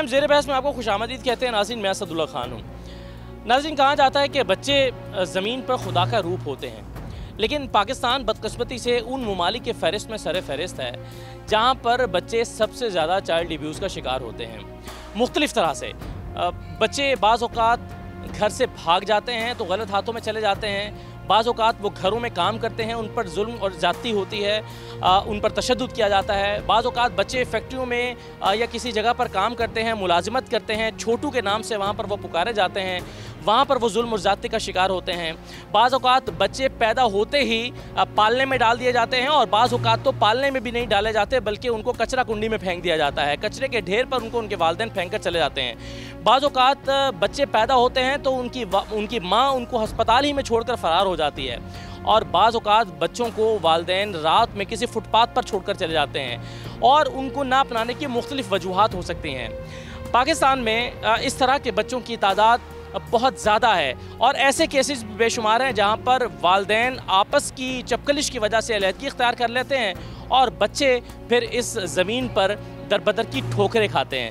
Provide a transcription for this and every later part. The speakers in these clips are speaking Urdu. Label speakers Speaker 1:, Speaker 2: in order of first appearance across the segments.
Speaker 1: پروگرام زیر بحث میں آپ کو خوش آمدید کہتے ہیں، ناظرین، میں اسد اللہ خان ہوں۔ ناظرین، کہا جاتا ہے کہ بچے زمین پر خدا کا روپ ہوتے ہیں۔ لیکن پاکستان بدقسمتی سے ان ممالک کے فہرست میں سر فہرست ہے، جہاں پر بچے سب سے زیادہ چائلڈ ابیوز کا شکار ہوتے ہیں۔ مختلف طرح سے بچے بعض اوقات گھر سے بھاگ جاتے ہیں تو غلط ہاتھوں میں چلے جاتے ہیں۔ بعض اوقات وہ گھروں میں کام کرتے ہیں، ان پر ظلم اور زیادتی ہوتی ہے ان پر تشدد کیا جاتا ہے۔ بعض اوقات بچے فیکٹریوں میں یا کسی جگہ پر کام کرتے ہیں، ملازمت کرتے ہیں، چھوٹو کے نام سے وہاں پر وہ پکارے جاتے ہیں۔ وہاں پر وہ ظلم اور زیادتی کا شکار ہوتے ہیں۔ بعض اوقات بچے پیدا ہوتے ہی پالنے میں ڈال دیے جاتے ہیں اور بعض اوقات تو پالنے میں بھی نہیں ڈالے جاتے، بلکہ ان کو کچرا کنڈی میں پھینک دیا جاتا ہے۔ کچرے کے ڈھیر پر ان کو ان کے والدین پھینک کر چلے جاتے ہیں۔ بعض اوقات بچے پیدا ہوتے ہیں تو ان کی ان کی ماں ان کو ہسپتال ہی میں چھوڑ کر فرار ہو جاتی ہے۔ اور بعض اوقات بچوں کو والدین رات میں کسی فٹ پاتھ پر چھوڑ کر چلے جاتے ہیں اور ان کو نہ اپنانے کی مختلف وجوہات ہو سکتی ہیں۔ پاکستان میں اس طرح کے بچوں کی تعداد بہت زیادہ ہے۔ اور ایسے کیسز بے شمار ہیں جہاں پر والدین آپس کی چپکلش کی وجہ سے علیحدگی اختیار کر لیتے ہیں اور بچے پھر اس زمین پر در بدر کی ٹھوکریں کھاتے ہیں۔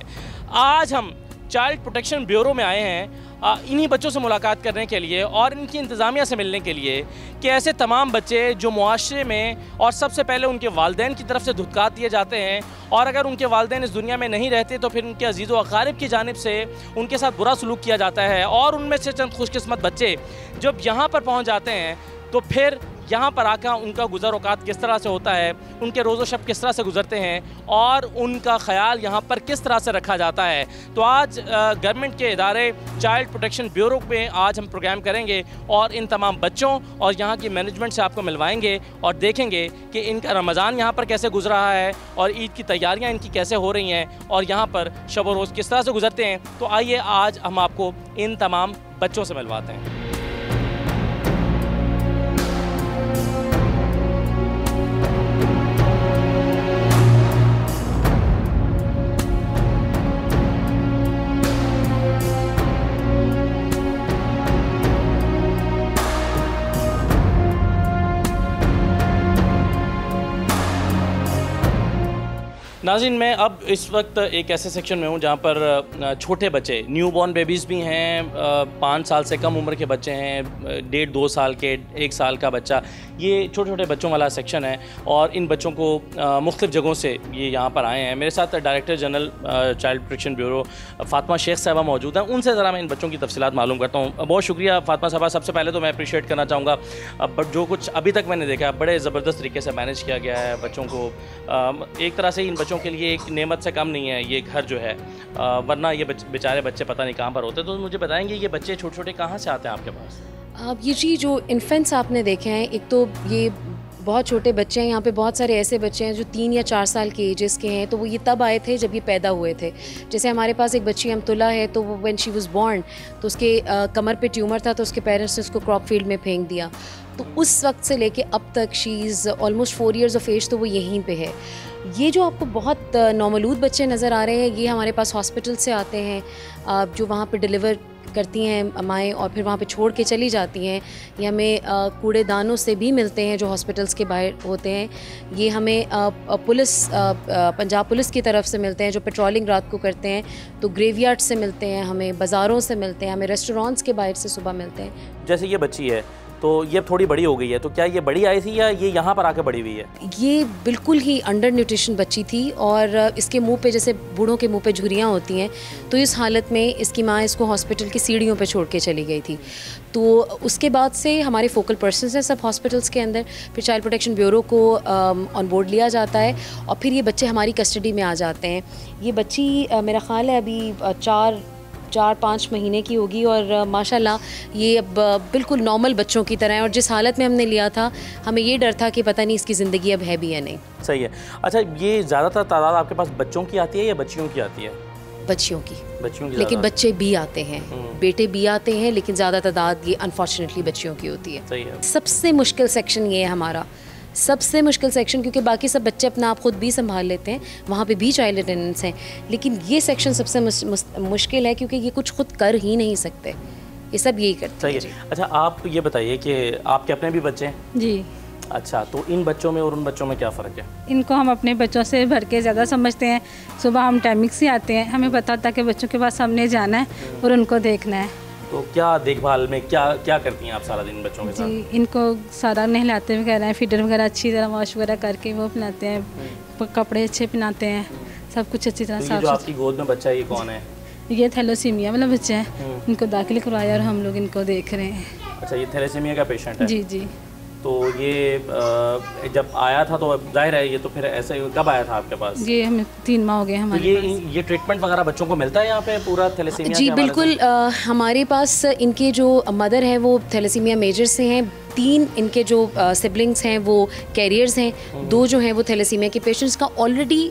Speaker 1: آج ہم چائلڈ پروٹیکشن بیورو میں آئے ہیں۔ انہی بچوں سے ملاقات کرنے کے لیے اور ان کی انتظامیہ سے ملنے کے لیے کہ ایسے تمام بچے جو معاشرے میں اور سب سے پہلے ان کے والدین کی طرف سے دھتکات دیے جاتے ہیں اور اگر ان کے والدین اس دنیا میں نہیں رہتے تو پھر ان کے عزیز و اقارب کی جانب سے ان کے ساتھ برا سلوک کیا جاتا ہے اور ان میں سے چند خوش قسمت بچے جب یہاں پر پہنچ جاتے ہیں تو پھر یہاں پر آ کر ان کا گزر اوقات کس طرح سے ہوتا ہے، ان کے روز و شب کس طرح سے گزرتے ہیں اور ان کا خیال یہاں پر کس طرح سے رکھا جاتا ہے۔ تو آج گورنمنٹ کے ادارے چائلڈ پروٹیکشن بیورو میں آج ہم پروگرام کریں گے اور ان تمام بچوں اور یہاں کی مینجمنٹ سے آپ کو ملوائیں گے اور دیکھیں گے کہ ان کا رمضان یہاں پر کیسے گزر رہا ہے اور عید کی تیاریاں ان کی کیسے ہو رہی ہیں اور یہاں پر شب و روز کس طرح سے گزرتے ہیں۔ تو آئیے آج ہم آپ کو ان تمام بچوں سے ملواتے ہیں۔ ناظرین، میں اب اس وقت ایک ایسے سیکشن میں ہوں جہاں پر چھوٹے بچے نیو بورن بیبیز بھی ہیں پانچ سال سے کم عمر کے بچے ہیں ڈیڑھ، دو سال کے، ایک سال کا بچہ۔ یہ چھوٹے چھوٹے بچوں والا سیکشن ہے اور ان بچوں کو مختلف جگہوں سے یہ یہاں پر آئے ہیں۔ میرے ساتھ director general child protection bureau Fatima Shaikh صاحبہ موجود ہیں۔ ان سے ذرا میں ان بچوں کی تفصیلات معلوم کرتا ہوں۔ بہت شکریہ فاطمہ صاحبہ۔ سب سے پہلے تو میں اپریشیٹ کرنا چاہوں گا بٹ جو کچھ ابھی تک میں نے دیکھا بڑے زبردست طریقے سے مینیج کیا گیا ہے بچوں کو۔ ایک طرح سے ان بچوں کے لیے ایک نعمت سے کم نہیں ہے، یہ گھر جو ہے۔ ورنہ یہ بیچارے بچے پتہ نہیں کہاں پر ہوتے۔ تو مجھے بتائیں گے، یہ بچے چھوٹے چھوٹے کہاں سے آتے ہیں آپ کے پاس؟
Speaker 2: یہ جی جو انفینٹس آپ نے دیکھے ہیں، ایک تو یہ بہت چھوٹے بچے ہیں، یہاں پہ بہت سارے ایسے بچے ہیں جو تین یا چار سال کے ایجز کے ہیں۔ تو وہ یہ تب آئے تھے جب یہ پیدا ہوئے تھے۔ جیسے ہمارے پاس ایک بچی امتلا ہے، تو وہ وین شی واز بورن تو اس کے کمر پہ ٹیومر تھا، تو اس کے پیرنٹس نے اس کو کراپ فیلڈ میں پھینک دیا۔ تو اس وقت سے لے کے اب تک she is almost four years of age تو وہ یہیں پہ ہے۔ یہ جو آپ کو بہت نومولود بچے نظر آ رہے ہیں، یہ ہمارے پاس ہاسپٹل سے آتے ہیں۔ جو وہاں پہ ڈلیور کرتی ہیں امائیں اور پھر وہاں پہ چھوڑ کے چلی جاتی ہیں۔ یہ ہمیں کوڑے دانوں سے بھی ملتے ہیں جو ہاسپٹلس کے باہر ہوتے ہیں۔ یہ ہمیں پولیس پنجاب پولیس کی طرف سے ملتے ہیں جو پیٹرولنگ رات کو کرتے ہیں۔ تو گریو یارڈ سے ملتے ہیں، ہمیں بازاروں سے ملتے ہیں، ہمیں ریسٹورانٹس کے باہر سے صبح ملتے ہیں۔
Speaker 1: جیسے یہ بچی ہے تو یہ تھوڑی بڑی ہو گئی ہے، تو کیا یہ بڑی آئی تھی یا یہ یہاں پر آ کے بڑی ہوئی ہے؟
Speaker 2: یہ بالکل ہی انڈر نیوٹریشن بچی تھی اور اس کے منہ پہ جیسے بوڑھوں کے منہ پہ جھریاں ہوتی ہیں، تو اس حالت میں اس کی ماں اس کو ہاسپٹل کی سیڑھیوں پہ چھوڑ کے چلی گئی تھی۔ تو اس کے بعد سے ہمارے فوکل پرسنس ہیں سب ہاسپٹلس کے اندر۔ پھر چائلڈ پروٹیکشن بیورو کو آن بورڈ لیا جاتا ہے اور پھر یہ بچے ہماری کسٹڈی میں آ جاتے ہیں۔ یہ بچی میرا خیال ہے ابھی چار چار پانچ مہینے کی ہوگی اور ماشاء اللہ یہ اب بالکل نارمل بچوں کی طرح ہے اور جس حالت میں ہم نے لیا تھا ہمیں یہ ڈر تھا کہ پتہ نہیں اس کی زندگی اب ہے بھی یا نہیں۔
Speaker 1: صحیح ہے۔ اچھا یہ زیادہ تر تعداد آپ کے پاس بچوں کی آتی ہے یا بچیوں کی آتی ہے؟
Speaker 2: بچیوں کی۔ بچیوں کی لیکن بچے بھی آتے ہیں۔ بیٹے بھی آتے ہیں لیکن زیادہ تعداد یہ انفارچونیٹلی بچیوں کی ہوتی ہے۔ سب سے مشکل سیکشن یہ ہے ہمارا۔ سب سے مشکل سیکشن کیونکہ باقی سب بچے اپنا آپ خود بھی سنبھال لیتے ہیں وہاں پہ بھی چائلڈ اٹینڈنس ہیں لیکن یہ سیکشن سب سے مشکل ہے کیونکہ یہ کچھ خود کر ہی نہیں سکتے۔ یہ سب یہی کرتے ہیں۔
Speaker 1: اچھا آپ یہ بتائیے کہ آپ کے اپنے بھی بچے ہیں؟
Speaker 3: جی۔
Speaker 1: اچھا تو ان بچوں میں اور ان بچوں میں کیا فرق ہے؟
Speaker 3: ان کو ہم اپنے بچوں سے بھر کے زیادہ سمجھتے ہیں۔ صبح ہم ٹائمنگ سے آتے ہیں ہمیں پتہ ہوتا ہے کہ بچوں کے پاس ہم نے جانا ہے اور ان کو دیکھنا ہے۔
Speaker 1: تو کیا دیکھ بھال میں کیا کیا کرتی ہیں آپ سارا دن بچوں کے ساتھ؟
Speaker 3: جی ان کو سارا نہلاتے وغیرہ ہیں فیڈر وغیرہ اچھی طرح واش وغیرہ کر کے وہ پہناتے ہیں کپڑے اچھے پہناتے ہیں سب کچھ اچھی طرح صاف
Speaker 1: جو آپ کی گود میں بچہ یہ کون ہے؟
Speaker 3: یہ تھیلوسیمیا والا بچہ ہے ان کو داخل کروایا اور ہم لوگ ان کو دیکھ رہے ہیں۔
Speaker 1: اچھا یہ تھیلیسیمیا کا پیشنٹ ہے؟
Speaker 3: جی جی۔
Speaker 1: تو یہ جب آیا تھا تو ظاہر ہے یہ تو پھر ایسے کب آیا تھا آپ کے پاس؟
Speaker 3: یہ ہمیں تین ماہ ہو گئے ہمارے
Speaker 1: یہ یہ ٹریٹمنٹ وغیرہ بچوں کو ملتا ہے یہاں پہ پورا تھیلیسیمیا
Speaker 2: جی بالکل ہمارے پاس ان کے جو مدر ہیں وہ تھیلیسیمیا میجر سے ہیں۔ تین ان کے جو سبلنگس ہیں وہ کیریئرز ہیں۔ دو جو ہیں وہ تھیلیسیمیا کے پیشنٹس کا آلریڈی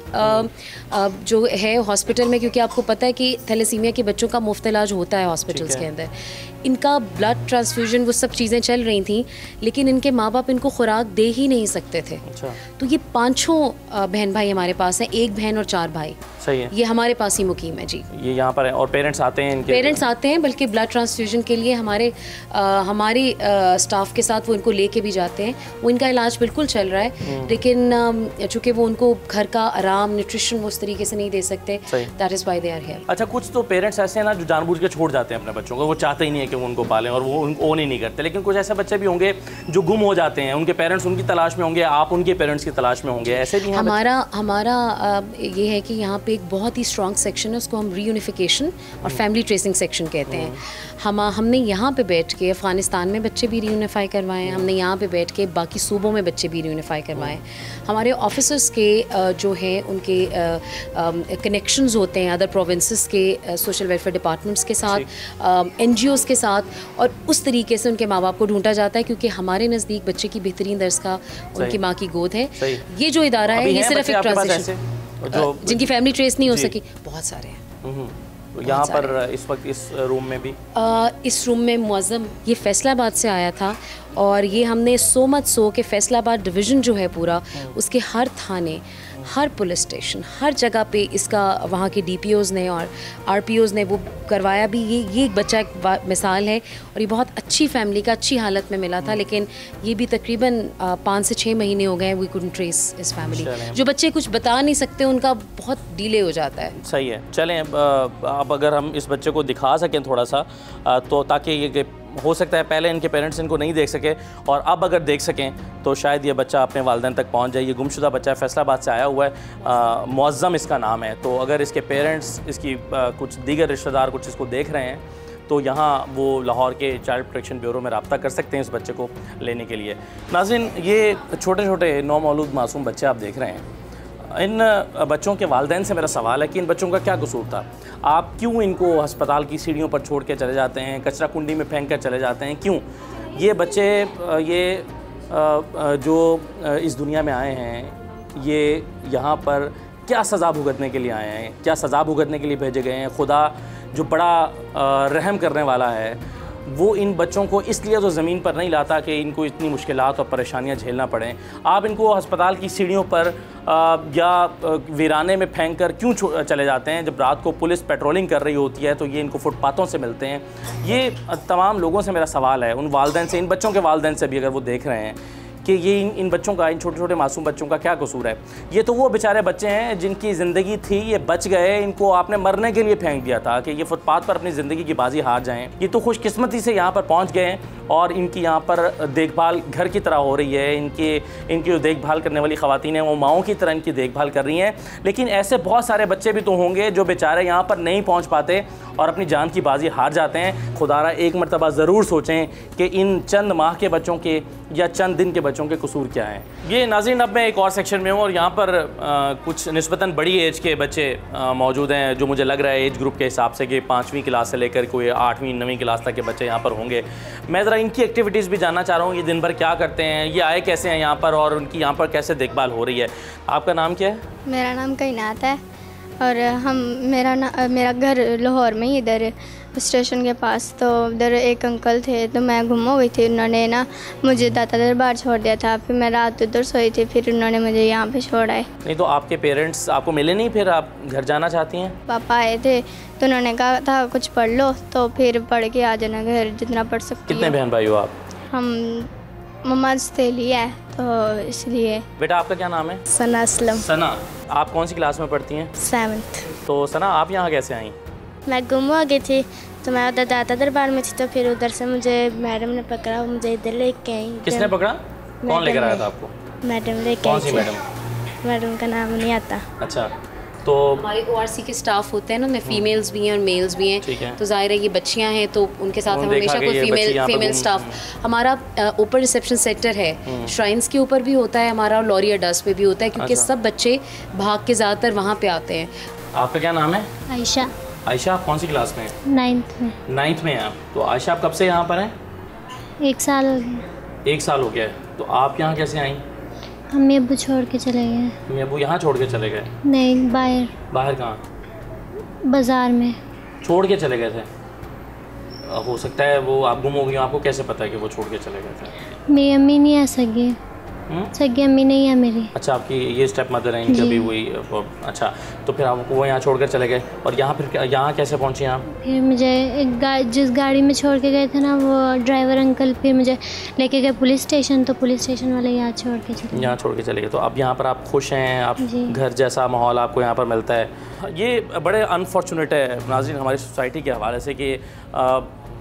Speaker 2: جو ہے ہاسپٹل میں کیونکہ آپ کو پتہ ہے کہ تھیلیسیمیا کے بچوں کا مفت علاج ہوتا ہے ہاسپٹلس کے اندر۔ ان کا بلڈ ٹرانسفیوژن وہ سب چیزیں چل رہی تھیں لیکن ان کے ماں باپ ان کو خوراک دے ہی نہیں سکتے تھے۔
Speaker 1: اچھا۔
Speaker 2: تو یہ پانچوں بہن بھائی ہمارے پاس ہیں ایک بہن اور چار بھائی۔
Speaker 1: صحیح ہے۔
Speaker 2: یہ ہمارے پاس ہی مقیم ہے جی۔
Speaker 1: یہ یہاں پر ہے اور پیرنٹس آتے ہیں
Speaker 2: پیرنٹس آتے ہیں بلکہ بلڈ ٹرانسفیوژن کے لیے ہمارے ہمارے اسٹاف کے ساتھ وہ ان کو لے کے بھی جاتے ہیں۔ وہ ان کا علاج بالکل چل رہا ہے لیکن چونکہ وہ ان کو گھر کا آرام نیوٹریشن اس طریقے سے نہیں دے سکتے۔ That is why they are here
Speaker 1: اچھا کچھ تو پیرنٹس ایسے ہیں نا جو جان بوجھ کے چھوڑ جاتے ہیں اپنے بچوں کو وہ چاہتے ہی نہیں ہے کہ وہ ان کو پالیں اور وہ اون ہی نہیں کرتے۔ لیکن کچھ ایسے بچے بھی ہوں گے جو گم ہو جاتے ہیں ان کے پیرنٹس ان کی تلاش میں ہوں گے آپ ان کے پیرنٹس کی تلاش میں ہوں گے ایسے بھی؟
Speaker 2: ہمارا ہمارا یہ ہے کہ یہاں پہ ایک بہت ہی اسٹرانگ سیکشن ہے اس کو ہم ری یونیفیکیشن اور فیملی ٹریسنگ سیکشن کہتے ہیں۔ ہم ہم نے یہاں پہ بیٹھ کے افغانستان میں بچے بھی ری یونیفائی کروائے ہیں ہم نے یہاں پہ بیٹھ کے باقی صوبوں میں بچے بھی ری یونیفائی کروائے۔ ہیں ہمارے آفیسرس کے جو ہیں ان کے کنیکشنز ہوتے ہیں ادر پروونسز کے سوشل ویلفیئر ڈپارٹمنٹس کے ساتھ این جی اوز کے ساتھ اور اس طریقے سے ان کے ماں باپ کو ڈھونڈا جاتا ہے کیونکہ ہمارے نزدیک بچے کی بہترین درس کا ان کی۔ ماں کی گود ہے۔ یہ جو ادارہ ہے یہ صرف ایک
Speaker 1: جو
Speaker 2: جن کی فیملی ٹریس نہیں ہو
Speaker 1: جی۔
Speaker 2: سکی بہت سارے ہیں۔
Speaker 1: یہاں پر اس وقت اس روم میں بھی؟
Speaker 2: اس روم میں معظم یہ فیصلہ آباد سے آیا تھا۔ اور یہ ہم نے سو مت سو کہ فیصلہ آباد ڈویژن جو ہے پورا اس کے ہر تھانے ہر پولیس اسٹیشن ہر جگہ پہ اس کا وہاں کے ڈی پی اوز نے اور آر پی اوز نے وہ کروایا بھی۔ یہ یہ ایک بچہ ایک مثال ہے اور یہ بہت اچھی فیملی کا اچھی حالت میں ملا تھا لیکن یہ بھی تقریباً پانچ سے چھ مہینے ہو گئے we couldn't trace his family. جو بچے کچھ بتا نہیں سکتے ان کا بہت ڈیلے ہو جاتا ہے۔
Speaker 1: صحیح ہے۔ چلیں اب اگر ہم اس بچے کو دکھا سکیں تھوڑا سا تو تاکہ یہ ہو سکتا ہے پہلے ان کے پیرنٹس ان کو نہیں دیکھ سکے اور اب اگر دیکھ سکیں تو شاید یہ بچہ اپنے والدین تک پہنچ جائے۔ یہ گمشدہ بچہ فیصلہ آباد سے آیا ہوا ہے۔ معظم اس کا نام ہے۔ تو اگر اس کے پیرنٹس اس کی کچھ دیگر رشتہ دار کچھ اس کو دیکھ رہے ہیں، تو یہاں وہ لاہور کے چائلڈ پروٹیکشن بیورو میں رابطہ کر سکتے ہیں اس بچے کو لینے کے لیے۔ ناظرین، یہ چھوٹے چھوٹے نو مولود معصوم بچے آپ دیکھ رہے ہیں۔ ان بچوں کے والدین سے میرا سوال ہے کہ ان بچوں کا کیا قصور تھا؟ آپ کیوں ان کو ہسپتال کی سیڑھیوں پر چھوڑ کے چلے جاتے ہیں؟ کچرا کنڈی میں پھینک کر چلے جاتے ہیں؟ کیوں؟ یہ بچے یہ جو اس دنیا میں آئے ہیں، یہ یہاں پر کیا سزا بھگتنے کے لیے آئے ہیں؟ کیا سزا بھگتنے کے لیے بھیجے گئے ہیں؟ خدا جو بڑا رحم کرنے والا ہے وہ ان بچوں کو اس لیے تو زمین پر نہیں لاتا کہ ان کو اتنی مشکلات اور پریشانیاں جھیلنا پڑیں۔ آپ ان کو ہسپتال کی سیڑھیوں پر یا ویرانے میں پھینک کر کیوں چھو- چلے جاتے ہیں؟ جب رات کو پولیس پیٹرولنگ کر رہی ہوتی ہے تو یہ ان کو فٹ پاتھوں سے ملتے ہیں۔ یہ تمام لوگوں سے میرا سوال ہے، ان والدین سے، ان بچوں کے والدین سے بھی اگر وہ دیکھ رہے ہیں۔ کہ یہ ان ان بچوں کا، ان چھوٹے چھوٹے معصوم بچوں کا کیا قصور ہے؟ یہ تو وہ بیچارے بچے ہیں جن کی زندگی تھی، یہ بچ گئے، ان کو آپ نے مرنے کے لیے پھینک دیا تھا کہ یہ فٹ پاتھ پر اپنی زندگی کی بازی ہار جائیں۔ یہ تو خوش قسمتی سے یہاں پر پہنچ گئے ہیں اور ان کی یہاں پر دیکھ بھال گھر کی طرح ہو رہی ہے۔ ان کے ان کی جو دیکھ بھال کرنے والی خواتین ہیں، وہ ماؤں کی طرح ان کی دیکھ بھال کر رہی ہیں۔ لیکن ایسے بہت سارے بچے بھی تو ہوں گے جو بیچارے یہاں پر نہیں پہنچ پاتے اور اپنی جان کی بازی ہار جاتے ہیں۔ خدارہ ایک مرتبہ ضرور سوچیں کہ ان چند ماہ کے بچوں کے یا چند دن کے بچوں کے قصور کیا ہیں؟ یہ ناظرین، اب میں ایک اور سیکشن میں ہوں اور یہاں پر کچھ نسبتاً بڑی ایج کے بچے موجود ہیں جو مجھے لگ رہا ہے ایج گروپ کے حساب سے کہ پانچویں کلاس سے لے کر کوئی آٹھویں، نویں کلاس تک کے بچے یہاں پر ہوں گے۔ میں ذرا ان کی ایکٹیویٹیز بھی جاننا چاہ رہا ہوں، یہ دن بھر کیا کرتے ہیں، یہ آئے کیسے ہیں یہاں پر اور ان کی یہاں پر کیسے دیکھ بھال ہو رہی ہے؟ آپ کا نام کیا ہے؟
Speaker 4: میرا نام کائنات ہے اور ہم، میرا نا، میرا گھر لاہور میں ہی ادھر اسٹیشن کے پاس تو ادھر ایک انکل تھے تو میں گم ہو گئی تھی انہوں نے نا مجھے داتا دربار چھوڑ دیا تھا۔ پھر میں رات ادھر سوئی تھی پھر انہوں نے مجھے یہاں پہ چھوڑا ہے۔
Speaker 1: نہیں تو آپ کے پیرنٹس آپ کو ملے نہیں؟ پھر آپ گھر جانا چاہتی ہیں؟
Speaker 4: پاپا آئے تھے تو انہوں نے کہا تھا کچھ پڑھ لو تو پھر پڑھ کے آ جانا گھر جتنا پڑھ سکتی
Speaker 1: کتنے بہن بھائی ہو آپ؟
Speaker 4: ہم مما تیلی ہے تو اس لیے۔
Speaker 1: بیٹا آپ کا کیا نام ہے؟
Speaker 4: ثنا اسلم۔
Speaker 1: ثنا آپ کون سی کلاس میں پڑھتی ہیں؟
Speaker 4: سیونتھ۔
Speaker 1: تو ثنا آپ یہاں کیسے آئیں؟
Speaker 4: میں گم ہو گئی تھی۔ تو میں ادھر دادا دربار میں تھی تو پھر ادھر سے مجھے میڈم نے پکڑا مجھے ادھر لے کے آئی۔
Speaker 1: کس نے پکڑا؟ کون لے کر آیا تھا آپ کو؟
Speaker 4: میڈم لے کے
Speaker 1: کون
Speaker 4: آئی
Speaker 1: میڈم؟
Speaker 4: میڈم کا نام نہیں آتا۔
Speaker 1: اچھا تو
Speaker 2: ہمارے او آر سی کے اسٹاف ہوتے ہیں نا ان میں فیمیلز بھی ہیں اور میلز بھی ہیں۔
Speaker 1: ٹھیک ہے۔
Speaker 2: تو ظاہر ہے یہ بچیاں ہیں تو ان کے ساتھ ہم ہمیشہ کوئی فیمیل فیمیل اسٹاف ہمارا اوپر ریسیپشن سیکٹر ہے۔ شرائنس کے اوپر بھی ہوتا ہے ہمارا اور لوری اڈاس پہ بھی ہوتا ہے کیونکہ
Speaker 1: اچھا۔
Speaker 2: سب بچے بھاگ کے زیادہ تر وہاں پہ آتے ہیں۔
Speaker 1: آپ کا کیا نام ہے؟
Speaker 4: عائشہ۔
Speaker 1: عائشہ آپ کون سی کلاس میں ہیں؟
Speaker 4: نائنتھ میں۔
Speaker 1: نائنتھ میں ہیں آپ۔ تو عائشہ آپ کب سے یہاں پر ہیں؟
Speaker 4: ایک سال ہو گیا۔
Speaker 1: ایک سال ہو گیا ہے۔ تو آپ یہاں کیسے آئیں؟
Speaker 4: ہمیں ابو چھوڑ کے چلے گئے۔
Speaker 1: امی ابو یہاں چھوڑ کے چلے گئے۔
Speaker 4: نہیں باہر۔
Speaker 1: باہر کہاں؟
Speaker 4: بازار میں۔
Speaker 1: چھوڑ کے چلے گئے تھے۔ ہو سکتا ہے وہ آپ گم ہو گئی آپ کو کیسے پتہ ہے کہ وہ چھوڑ کے چلے گئے تھے؟
Speaker 4: میری امی نہیں آ سکی؟ سگی امی نہیں ہے میری۔
Speaker 1: اچھا آپ کی یہ اسٹیپ مدر ہیں ان کی
Speaker 4: جی۔
Speaker 1: ابھی اچھا تو پھر آپ کو وہ یہاں چھوڑ کر چلے گئے اور یہاں پھر یہاں کیسے پہنچی آپ؟
Speaker 4: پھر مجھے ایک جس گاڑی میں چھوڑ کے گئے تھے نا وہ ڈرائیور انکل پھر مجھے لے کے گئے پولیس اسٹیشن تو پولیس اسٹیشن والے یہاں چھوڑ کے چلے
Speaker 1: یہاں چھوڑ کے چلے گئے تو اب یہاں پر آپ خوش ہیں آپ
Speaker 4: جی۔
Speaker 1: گھر جیسا ماحول آپ کو یہاں پر ملتا ہے۔ یہ بڑے انفارچونیٹ ہے ناظرین ہماری سوسائٹی کے حوالے سے کہ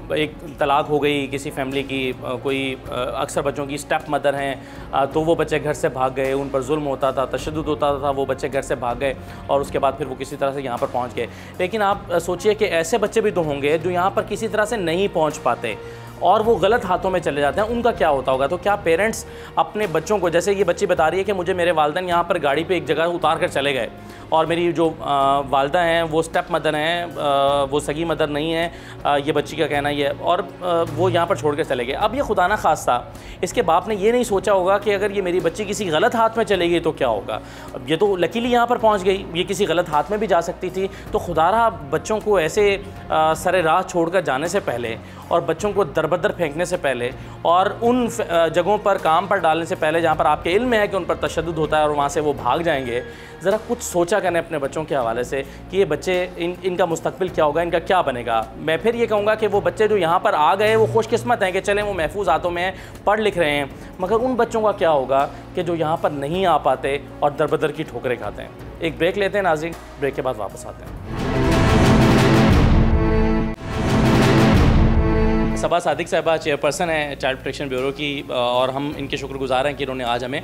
Speaker 1: ایک طلاق ہو گئی، کسی فیملی کی کوئی اکثر بچوں کی اسٹیپ مدر ہیں تو وہ بچے گھر سے بھاگ گئے، ان پر ظلم ہوتا تھا، تشدد ہوتا تھا، وہ بچے گھر سے بھاگ گئے اور اس کے بعد پھر وہ کسی طرح سے یہاں پر پہنچ گئے۔ لیکن آپ سوچئے کہ ایسے بچے بھی تو ہوں گے جو یہاں پر کسی طرح سے نہیں پہنچ پاتے۔ اور وہ غلط ہاتھوں میں چلے جاتے ہیں، ان کا کیا ہوتا ہوگا؟ تو کیا پیرنٹس اپنے بچوں کو، جیسے یہ بچی بتا رہی ہے کہ مجھے میرے والدین یہاں پر گاڑی پہ ایک جگہ اتار کر چلے گئے اور میری جو والدہ ہیں، وہ اسٹیپ مدر ہیں وہ سگی مدر نہیں ہیں یہ بچی کا کہنا یہ ہے، اور وہ یہاں پر چھوڑ کر چلے گئے۔ اب یہ خدا نہ خواستہ اس کے باپ نے یہ نہیں سوچا ہوگا کہ اگر یہ میری بچی کسی غلط ہاتھ میں چلے گئی تو کیا ہوگا؟ یہ تو لکیلی یہاں پر پہنچ گئی، یہ کسی غلط ہاتھ میں بھی جا سکتی تھی۔ تو خدا رہا، بچوں کو ایسے سر راہ چھوڑ کر جانے سے پہلے اور بچوں کو در دربدر پھینکنے سے پہلے اور ان جگہوں پر کام پر ڈالنے سے پہلے جہاں پر آپ کے علم میں ہے کہ ان پر تشدد ہوتا ہے اور وہاں سے وہ بھاگ جائیں گے، ذرا کچھ سوچا کریں اپنے بچوں کے حوالے سے کہ یہ بچے ان ان کا مستقبل کیا ہوگا، ان کا کیا بنے گا۔ میں پھر یہ کہوں گا کہ وہ بچے جو یہاں پر آ گئے، وہ خوش قسمت ہیں کہ چلیں وہ محفوظ ہاتھوں میں ہیں پڑھ لکھ رہے ہیں۔ مگر ان بچوں کا کیا ہوگا کہ جو یہاں پر نہیں آ پاتے اور دربدر کی ٹھوکریں کھاتے ہیں۔ ایک بریک لیتے ہیں ناظرین، بریک کے بعد واپس آتے ہیں۔ صبا صادق صاحبہ چیئر پرسن ہیں چائلڈ پروٹیکشن بیورو کی اور ہم ان کے شکر گزار ہیں کہ انہوں نے آج ہمیں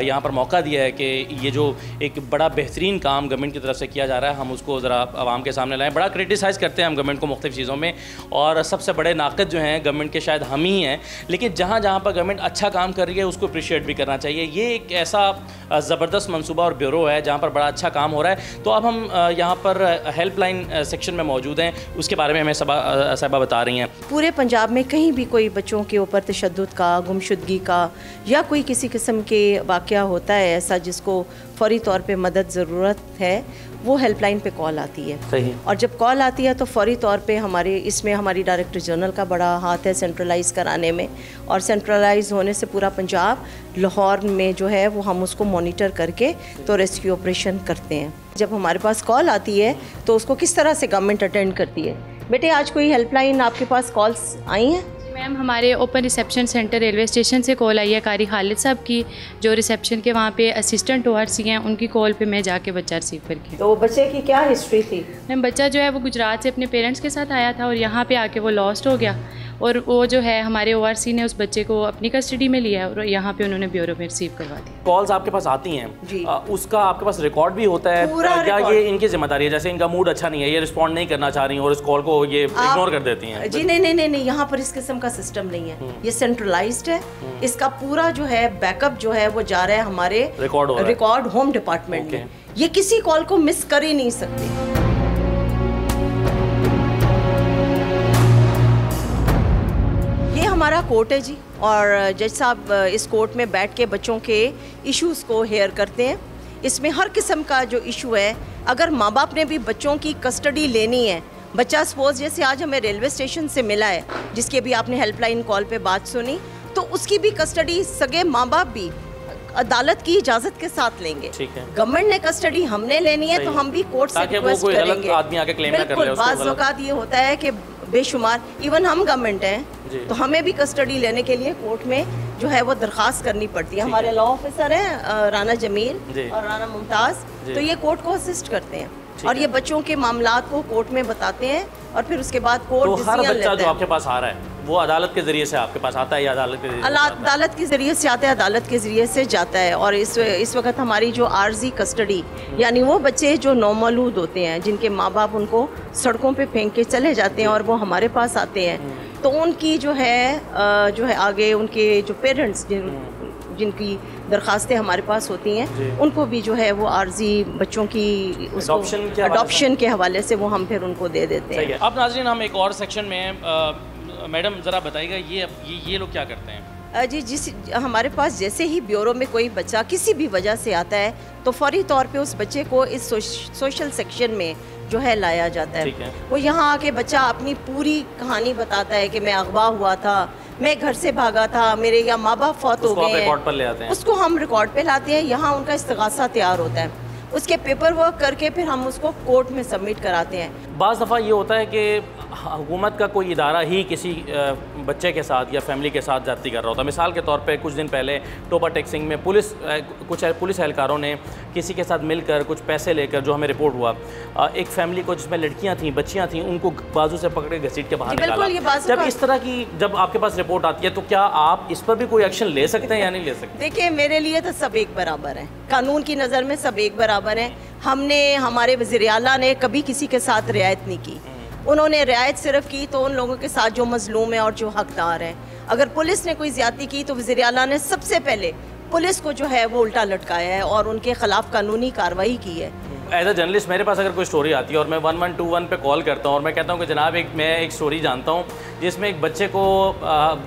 Speaker 1: یہاں پر موقع دیا ہے کہ یہ جو ایک بڑا بہترین کام گورنمنٹ کی طرف سے کیا جا رہا ہے، ہم اس کو ذرا عوام کے سامنے لائیں۔ بڑا کرٹیسائز کرتے ہیں ہم گورنمنٹ کو مختلف چیزوں میں، اور سب سے بڑے ناقد جو ہیں گورنمنٹ کے شاید ہم ہی ہیں، لیکن جہاں جہاں پر گورنمنٹ اچھا کام کر رہی ہے، اس کو اپریشیٹ بھی کرنا چاہیے۔ یہ ایک ایسا زبردست منصوبہ اور بیورو ہے جہاں پر بڑا اچھا کام ہو رہا ہے۔ تو اب ہم یہاں پر ہیلپ لائن سیکشن میں موجود ہیں۔ اس کے بارے میں ہمیں صاحبہ بتا رہی ہیں۔
Speaker 5: پورے پنجاب میں کہیں بھی کوئی بچوں کے اوپر تشدد کا گمشدگی کا یا کوئی کسی قسم کے واقعہ ہوتا ہے ایسا جس کو فوری طور پہ مدد ضرورت ہے وہ ہیلپ لائن پہ کال آتی ہے۔
Speaker 1: صحیح۔
Speaker 5: اور جب کال آتی ہے تو فوری طور پہ ہمارے اس میں ہماری ڈائریکٹر جنرل کا بڑا ہاتھ ہے سینٹرلائز کرانے میں۔ اور سینٹرلائز ہونے سے پورا پنجاب لاہور میں جو ہے وہ ہم اس کو مانیٹر کر کے تو ریسکیو آپریشن کرتے ہیں۔ جب ہمارے پاس کال آتی ہے تو اس کو کس طرح سے گورنمنٹ اٹینڈ کرتی ہے؟ بیٹے آج کوئی ہیلپ لائن آپ کے پاس کالس آئی ہیں؟
Speaker 6: میم ہمارے open reception centre railway station سے کال آئی ہے قاری خالد صاحب کی جو ریسیپشن کے وہاں پہ اسسٹنٹ او آر سی ہیں ان کی کال پہ میں جا کے بچہ ریسیو کر کے
Speaker 5: تو بچے کی کیا ہسٹری تھی؟
Speaker 6: میم بچہ جو ہے وہ گجرات سے اپنے پیرنٹس کے ساتھ آیا تھا اور یہاں پہ آ کے وہ لاسٹ ہو گیا۔ اور وہ جو ہے ہمارے او آر سی نے اس بچے کو اپنی کسٹڈی میں لیا اور یہاں پہ انہوں نے بیورو میں ریسیو کروا دیا۔
Speaker 1: کالز آپ کے پاس آتی ہیں؟
Speaker 5: جی۔
Speaker 1: اس کا آپ کے پاس ریکارڈ بھی ہوتا ہے؟
Speaker 5: پورا
Speaker 1: کیا۔ یہ ان کی ذمہ داری ہے؟ جیسے ان کا موڈ اچھا نہیں ہے یہ رسپونڈ نہیں کرنا چاہ رہی ہیں اور اس کال کو یہ اگنور کر دیتی ہیں۔
Speaker 5: جی نہیں نہیں نہیں نہیں یہاں پر اس قسم کا سسٹم نہیں ہے۔ یہ سینٹرلائزڈ ہے۔ اس کا پورا جو ہے بیک اپ جو ہے وہ جا رہا ہے ہمارے
Speaker 1: ریکارڈ ہو رہا ہے۔
Speaker 5: ریکارڈ ہوم ڈپارٹمنٹ میں۔ یہ کسی کال کو مس کر ہی نہیں سکتے۔ ہمارا کورٹ ہے جی اور جج صاحب اس کورٹ میں بیٹھ کے بچوں کے ایشوز کو ہیئر کرتے ہیں اس میں ہر قسم کا جو ایشو ہے اگر ماں باپ نے بھی بچوں کی کسٹڈی لینی ہے بچہ سپوز جیسے آج ہمیں ریلوے اسٹیشن سے ملا ہے جس کے بھی آپ نے ہیلپ لائن کال پہ بات سنی تو اس کی بھی کسٹڈی سگے ماں باپ بھی عدالت کی اجازت کے ساتھ لیں گے گورنمنٹ نے کسٹڈی ہم نے لینی ہے۔ تو ہم بھی کورٹ سے ریکویسٹ کریں گے بالکل بعض۔ اوقات یہ ہوتا ہے کہ بے شمار ایون ہم گورنمنٹ ہیں
Speaker 1: جی۔
Speaker 5: تو ہمیں بھی کسٹڈی لینے کے لیے کورٹ میں جو ہے وہ درخواست کرنی پڑتی ہے ہمارے لا آفیسر ہیں رانا جمیل
Speaker 1: جی۔
Speaker 5: اور رانا ممتاز
Speaker 1: جی۔
Speaker 5: تو یہ کورٹ کو اسسٹ کرتے ہیں اور۔ یہ بچوں کے معاملات کو کورٹ میں بتاتے ہیں اور پھر اس کے بعد
Speaker 1: تو
Speaker 5: کورٹ
Speaker 1: ہر
Speaker 5: ڈیسیژن
Speaker 1: بچہ جو آپ کے پاس آ رہا ہے وہ عدالت کے ذریعے سے آپ کے پاس آتا ہے یا عدالت کے ذریعے؟
Speaker 5: عدالت کے ذریعے سے آتا ہے عدالت کے ذریعے سے جاتا ہے۔ اور اس اس وقت ہماری جو عارضی کسٹڈی یعنی وہ بچے جو نومولود ہوتے ہیں جن کے ماں باپ ان کو سڑکوں پہ پھینک کے چلے جاتے ہیں اور وہ ہمارے پاس آتے ہیں۔ تو ان کی جو ہے جو ہے آگے ان کے جو پیرنٹس جن کی درخواستیں ہمارے پاس ہوتی ہیں
Speaker 1: جی۔
Speaker 5: ان کو بھی جو ہے وہ عارضی بچوں کی
Speaker 1: سے؟
Speaker 5: اڈاپشن کے حوالے سے وہ ہم پھر ان کو دے دیتے ہیں
Speaker 1: اب ناظرین ہم ایک اور سیکشن میں ہیں میڈم ذرا بتائیے گا یہ یہ لوگ کیا کرتے ہیں
Speaker 5: جی جس ہمارے پاس جیسے ہی بیورو میں کوئی بچہ کسی بھی وجہ سے آتا ہے تو فوری طور پہ اس بچے کو اس سوش- سوشل سیکشن میں جو ہے لایا جاتا۔
Speaker 1: ہے
Speaker 5: وہ یہاں آ کے بچہ اپنی پوری کہانی بتاتا ہے کہ میں اغوا ہوا تھا میں گھر سے بھاگا تھا میرے یا ماں باپ فوت ہو گئے۔
Speaker 1: ہیں۔
Speaker 5: اس کو ہم ریکارڈ پہ لاتے ہیں یہاں ان کا استغاثہ تیار ہوتا ہے۔ اس کے پیپر ورک کر کے پھر ہم اس کو کورٹ میں سبمٹ کراتے ہیں۔
Speaker 1: بعض دفعہ یہ ہوتا ہے کہ حکومت کا کوئی ادارہ ہی کسی بچے کے ساتھ یا فیملی کے ساتھ زیادتی کر رہا ہوتا۔ ہے مثال کے طور پہ کچھ دن پہلے ٹوپا ٹیکسنگ میں پولیس کچھ پولیس اہلکاروں نے کسی کے ساتھ مل کر کچھ پیسے لے کر جو ہمیں رپورٹ ہوا ایک فیملی کو جس میں لڑکیاں تھیں بچیاں تھیں ان کو بازو سے پکڑ کے گھسیٹ کے باہر
Speaker 5: جی،
Speaker 1: نکالا۔ جب اس طرح کی جب آپ کے پاس رپورٹ آتی ہے تو کیا آپ اس پر بھی کوئی ایکشن لے سکتے ہیں یا نہیں لے سکتے؟
Speaker 5: دیکھیں میرے لیے تو سب ایک برابر ہیں۔ قانون کی نظر میں سب ایک برابر ہیں۔ ہم نے ہمارے وزیر اعلیٰ نے کبھی کسی کے ساتھ رعایت نہیں کی۔ انہوں نے رعایت صرف کی تو ان لوگوں کے ساتھ جو مظلوم ہیں اور جو حقدار ہیں اگر پولیس نے کوئی زیادتی کی تو وزیر اعلیٰ نے سب سے پہلے پولیس کو جو ہے وہ الٹا لٹکایا ہے اور ان کے خلاف قانونی کارروائی کی ہے
Speaker 1: ایز اے جرنلسٹ میرے پاس اگر کوئی سٹوری آتی ہے اور میں ون ون ٹو ون پہ کال کرتا ہوں اور میں کہتا ہوں کہ جناب ایک میں ایک سٹوری جانتا ہوں جس میں ایک بچے کو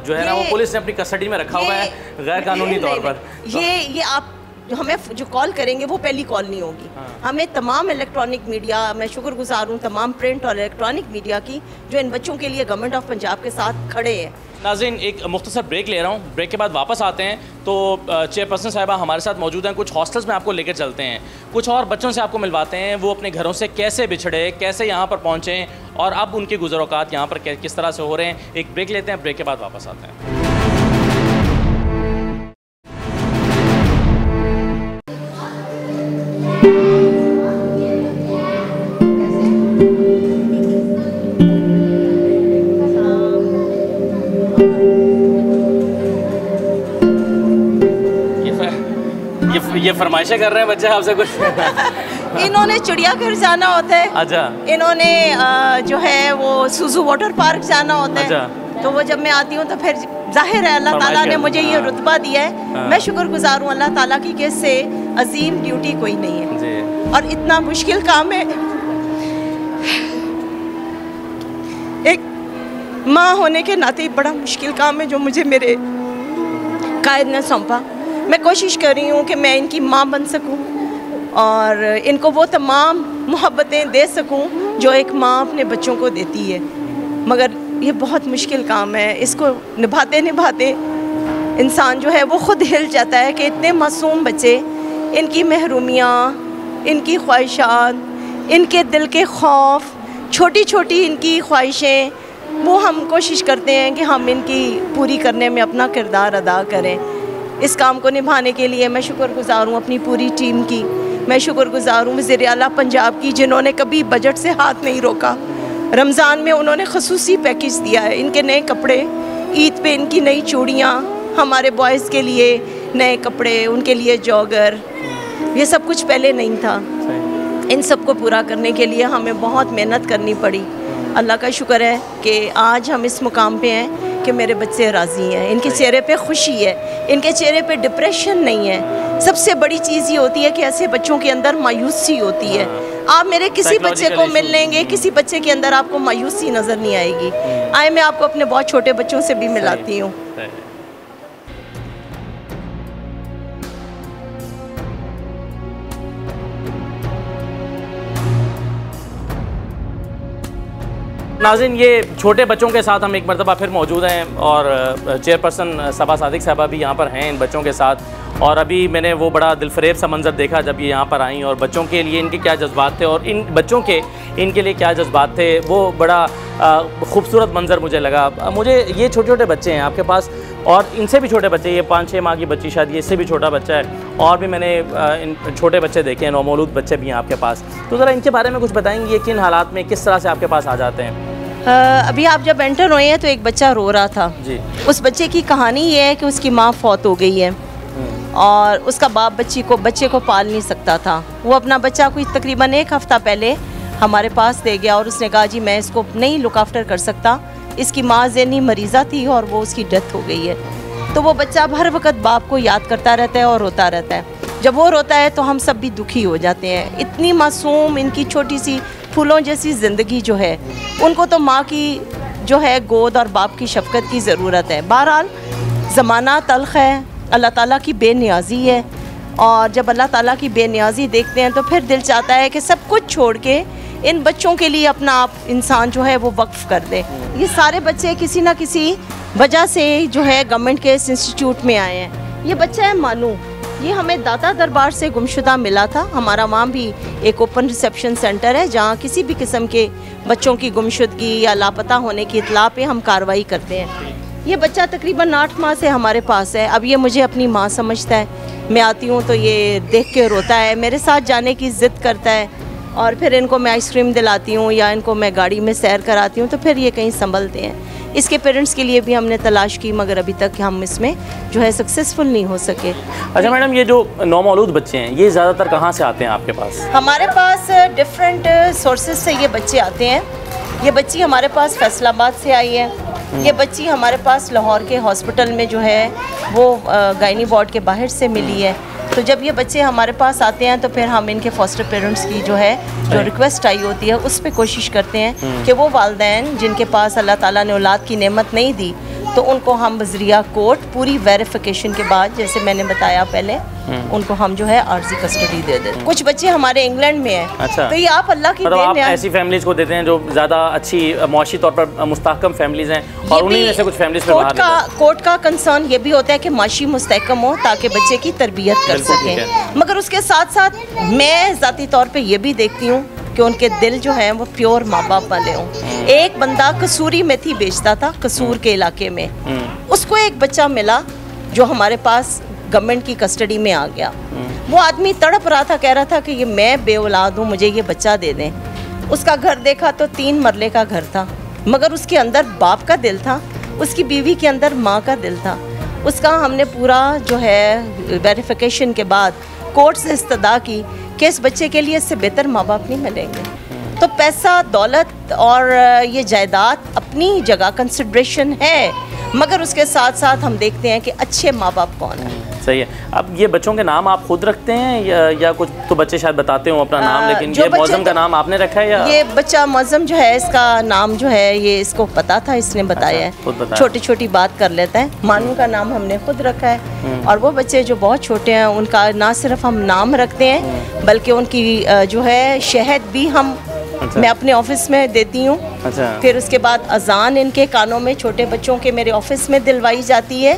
Speaker 1: جو ہے نا وہ پولیس نے اپنی کسٹڈی میں رکھا ہوا ہے غیر قانونی طور پر۔
Speaker 5: یہ یہ آپ جو ہمیں جو کال کریں گے وہ پہلی کال نہیں ہوگی۔
Speaker 1: ہاں۔
Speaker 5: ہمیں تمام الیکٹرانک میڈیا میں شکر گزار ہوں تمام پرنٹ اور الیکٹرانک میڈیا کی جو ان بچوں کے لیے گورنمنٹ آف پنجاب کے ساتھ کھڑے ہیں۔
Speaker 1: ناظرین ایک مختصر بریک لے رہا ہوں۔ بریک کے بعد واپس آتے ہیں۔ تو چیئر پرسن صاحبہ ہمارے ساتھ موجود ہیں۔ کچھ ہاسٹلس میں آپ کو لے کر چلتے ہیں۔ کچھ اور بچوں سے آپ کو ملواتے ہیں۔ وہ اپنے گھروں سے کیسے بچھڑے کیسے یہاں پر پہنچے اور اب ان کے گزر اوقات یہاں پر کس طرح سے ہو رہے ہیں۔ ایک بریک لیتے ہیں بریک کے بعد واپس آتے ہیں۔ فرمائشیں کر رہے ہیں بچے آپ سے کچھ؟
Speaker 5: انہوں نے چڑیا گھر جانا ہوتا ہے۔
Speaker 1: اچھا۔
Speaker 5: انہوں نے جو ہے وہ سوزو واٹر پارک جانا ہوتا ہے۔
Speaker 1: اچھا۔
Speaker 5: تو وہ جب میں آتی ہوں تو پھر ظاہر ہے اللہ تعالیٰ نے مجھے یہ
Speaker 1: ہاں۔
Speaker 5: رتبہ دیا ہے۔
Speaker 1: ہاں۔
Speaker 5: میں شکر گزار ہوں اللہ تعالیٰ کی کہ اس سے عظیم ڈیوٹی کوئی نہیں ہے۔
Speaker 1: جی۔
Speaker 5: اور اتنا مشکل کام ہے۔ ایک ماں ہونے کے ناطے بڑا مشکل کام ہے جو مجھے میرے قائد نے سونپا۔ میں کوشش کر رہی ہوں کہ میں ان کی ماں بن سکوں اور ان کو وہ تمام محبتیں دے سکوں جو ایک ماں اپنے بچوں کو دیتی ہے۔ مگر یہ بہت مشکل کام ہے۔ اس کو نبھاتے نبھاتے انسان جو ہے وہ خود ہل جاتا ہے کہ اتنے معصوم بچے، ان کی محرومیاں، ان کی خواہشات، ان کے دل کے خوف، چھوٹی چھوٹی ان کی خواہشیں، وہ ہم کوشش کرتے ہیں کہ ہم ان کی پوری کرنے میں اپنا کردار ادا کریں۔ اس کام کو نبھانے کے لیے میں شکر گزار ہوں اپنی پوری ٹیم کی۔ میں شکر گزار ہوں وزیر اعلیٰ پنجاب کی جنہوں نے کبھی بجٹ سے ہاتھ نہیں روکا۔ رمضان میں انہوں نے خصوصی پیکج دیا ہے۔ ان کے نئے کپڑے عید پہ ان کی نئی چوڑیاں ہمارے بوائز کے لیے نئے کپڑے ان کے لیے جوگر یہ سب کچھ پہلے نہیں تھا۔ ان سب کو پورا کرنے کے لیے ہمیں بہت محنت کرنی پڑی۔ اللہ کا شکر ہے کہ آج ہم اس مقام پہ ہیں کہ میرے بچے راضی ہیں۔ ان کے چہرے پہ خوشی ہے۔ ان کے چہرے پہ ڈپریشن نہیں ہے۔ سب سے بڑی چیز یہ ہوتی ہے کہ ایسے بچوں کے اندر مایوسی ہوتی ہے۔ آپ میرے کسی بچے کو مل لیں گے کسی بچے کے اندر آپ کو مایوسی نظر نہیں آئے گی۔ آئے میں آپ کو اپنے بہت چھوٹے بچوں سے بھی ملاتی ہوں۔
Speaker 1: ناظرین، یہ چھوٹے بچوں کے ساتھ ہم ایک مرتبہ پھر موجود ہیں اور چیئر پرسن صبا صادق صاحبہ بھی یہاں پر ہیں ان بچوں کے ساتھ۔ اور ابھی میں نے وہ بڑا دل فریب سا منظر دیکھا جب یہ یہاں پر آئیں اور بچوں کے لیے ان کے کیا جذبات تھے اور ان بچوں کے، ان کے لیے کیا جذبات تھے، وہ بڑا خوبصورت منظر مجھے لگا۔ مجھے یہ چھوٹے چھوٹے بچے ہیں آپ کے پاس اور ان سے بھی چھوٹے بچے، یہ پانچ چھ ماہ کی بچی شاید، یہ اس سے بھی چھوٹا بچہ ہے۔ اور بھی میں نے ان چھوٹے بچے دیکھے ہیں، نومولود بچے بھی ہیں آپ کے پاس۔ تو ذرا ان کے بارے میں کچھ بتائیں گے، یہ کن حالات میں کس طرح سے آپ کے پاس آ جاتے ہیں؟
Speaker 5: ابھی آپ جب انٹر ہوئے ہیں تو ایک بچہ رو رہا تھا۔
Speaker 1: جی۔
Speaker 5: اس بچے کی کہانی یہ ہے کہ اس کی ماں فوت ہو گئی ہے۔ اور اس کا باپ بچی کو بچے کو پال نہیں سکتا تھا۔ وہ اپنا بچہ کوئی تقریباً ایک ہفتہ پہلے ہمارے پاس دے گیا اور اس نے کہا جی میں اس کو نہیں لک آفٹر کر سکتا۔ اس کی ماں ذہنی مریضہ تھی اور وہ اس کی ڈیتھ ہو گئی ہے۔ تو وہ بچہ اب ہر وقت باپ کو یاد کرتا رہتا ہے اور روتا رہتا ہے۔ جب وہ روتا ہے تو ہم سب بھی دکھی ہو جاتے ہیں۔ اتنی معصوم ان کی چھوٹی سی پھولوں جیسی زندگی جو ہے، ان کو تو ماں کی جو ہے گود اور باپ کی شفقت کی ضرورت ہے۔ بہرحال، زمانہ تلخ ہے، اللہ تعالیٰ کی بے نیازی ہے۔ اور جب اللہ تعالیٰ کی بے نیازی دیکھتے ہیں تو پھر دل چاہتا ہے کہ سب کچھ چھوڑ کے ان بچوں کے لیے اپنا آپ انسان جو ہے وہ وقف کر دے۔ یہ سارے بچے کسی نہ کسی وجہ سے جو ہے گورنمنٹ کے اس انسٹیٹیوٹ میں آئے ہیں۔ یہ بچہ ہے مانو۔ یہ ہمیں داتا دربار سے گمشدہ ملا تھا۔ ہمارا وہاں بھی ایک اوپن ریسیپشن سینٹر ہے، جہاں کسی بھی قسم کے بچوں کی گمشدگی یا لاپتہ ہونے کی اطلاع پہ ہم کاروائی کرتے ہیں۔ یہ بچہ تقریباً آٹھ ماہ سے ہمارے پاس ہے۔ اب یہ مجھے اپنی ماں سمجھتا ہے۔ میں آتی ہوں تو یہ دیکھ کے روتا ہے۔ میرے ساتھ جانے کی ضد کرتا ہے۔ اور پھر ان کو میں آئس کریم دلاتی ہوں یا ان کو میں گاڑی میں سیر کراتی ہوں تو پھر یہ کہیں سنبھلتے ہیں۔ اس کے پیرنٹس کے لیے بھی ہم نے تلاش کی مگر ابھی تک ہم اس میں جو ہے سکسیزفل نہیں ہو سکے۔
Speaker 1: اچھا میڈم یہ جو نومولود بچے ہیں یہ زیادہ تر کہاں سے آتے ہیں آپ کے پاس؟
Speaker 5: ہمارے پاس ڈفرینٹ سورسز سے یہ بچے آتے ہیں۔ یہ بچی ہمارے پاس فیصل آباد سے آئی ہے۔ یہ بچی ہمارے پاس لاہور کے ہاسپٹل میں جو ہے وہ گائنی وارڈ کے باہر سے ملی ہے۔ تو جب یہ بچے ہمارے پاس آتے ہیں تو پھر ہم ان کے فاسٹر پیرنٹس کی جو ہے جو ریکویسٹ آئی ہوتی ہے اس پہ کوشش کرتے ہیں کہ وہ والدین جن کے پاس اللہ تعالیٰ نے اولاد کی نعمت نہیں دی تو ان کو ہم بذریعہ کورٹ پوری ویریفیکیشن کے بعد جیسے میں نے بتایا پہلے ان کو ہم جو ہے عارضی کسٹڈی دے دیتے کچھ بچے ہمارے انگلینڈ میں ہیں۔
Speaker 1: اچھا۔
Speaker 5: تو یہ آپ اللہ کی
Speaker 1: مطلب آپ ایسی فیملیز کو دیتے ہیں جو زیادہ اچھی معاشی طور پر مستحکم فیملیز ہیں اور انہیں میں سے کچھ فیملیز پہ
Speaker 5: کورٹ کا کورٹ کا کنسرن یہ بھی ہوتا ہے کہ معاشی مستحکم ہو تاکہ بچے کی تربیت کر سکیں۔ مگر اس کے ساتھ ساتھ میں ذاتی طور پہ یہ بھی دیکھتی ہوں کہ ان کے دل جو ہیں وہ پیور ماں باپ والے ہوں۔ ایک بندہ کسوری میتھی بیچتا تھا کسور کے علاقے میں۔ اس کو ایک بچہ ملا جو ہمارے پاس گورنمنٹ کی کسٹڈی میں آ گیا۔ وہ آدمی تڑپ رہا تھا کہہ رہا تھا کہ یہ میں بے اولاد ہوں مجھے یہ بچہ دے دیں۔ اس کا گھر دیکھا تو تین مرلے کا گھر تھا مگر اس کے اندر باپ کا دل تھا اس کی بیوی کے اندر ماں کا دل تھا۔ اس کا ہم نے پورا جو ہے ویریفیکیشن کے بعد کورٹ سے استدا کی۔ کہ اس بچے کے لیے اس سے بہتر ماں باپ نہیں ملیں گے۔ تو پیسہ، دولت اور یہ جائیداد اپنی جگہ کنسیڈریشن ہے۔ مگر اس کے ساتھ ساتھ ہم دیکھتے ہیں کہ اچھے ماں باپ کون ہیں۔
Speaker 1: صحیح ہے۔ اب یہ بچوں کے نام آپ خود رکھتے ہیں یا کچھ تو بچے شاید بتاتے ہوں اپنا نام لیکن یہ معظم کا نام آپ نے رکھا ہے یا؟
Speaker 5: یہ بچہ معظم جو ہے اس کا نام جو ہے یہ اس کو پتا تھا اس نے بتایا
Speaker 1: اچھا،
Speaker 5: ہے چھوٹی چھوٹی بات کر لیتا ہے مانو کا نام ہم نے خود رکھا ہے۔ اور وہ بچے جو بہت چھوٹے ہیں ان کا نہ صرف ہم نام رکھتے ہیں بلکہ ان کی جو ہے شہد بھی ہم۔ میں اپنے آفس میں دیتی ہوں۔ اچھا۔ پھر اس کے بعد اذان ان کے کانوں میں چھوٹے بچوں کے میرے آفس میں دلوائی جاتی ہے۔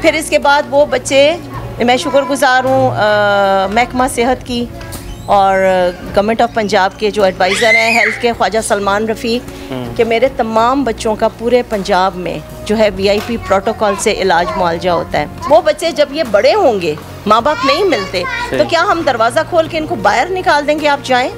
Speaker 5: پھر اس کے بعد وہ بچے میں شکر گزار ہوں محکمہ صحت کی اور گورنمنٹ آف پنجاب کے جو ایڈوائزر ہیں ہیلتھ کے خواجہ سلمان رفیق کہ میرے تمام بچوں کا پورے پنجاب میں جو ہے وی آئی پی پروٹوکال سے علاج معالجہ ہوتا ہے۔ وہ بچے جب یہ بڑے ہوں گے ماں باپ نہیں ملتے تو کیا ہم دروازہ کھول کے ان کو باہر نکال دیں گے؟ آپ جائیں۔